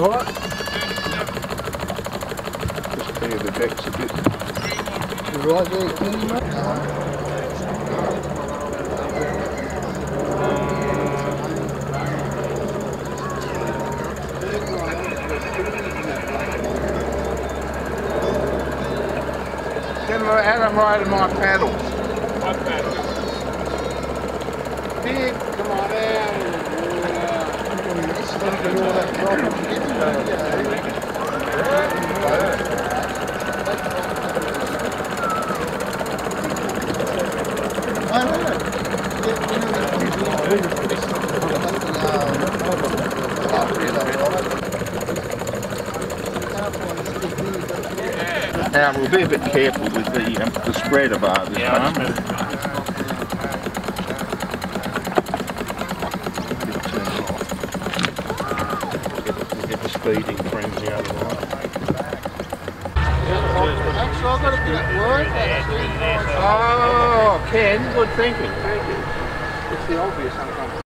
Right. Just clear the decks a bit. Right there, Kenny, mate? Them riding my paddles. Big, come on down. Now we'll be a bit careful with the, um, the spread of ours this time. We'll get the speeding frenzy out of the way. Actually, I've got a bit at work. Oh, Ken, good thinking. Thank you. It's the obvious sometimes.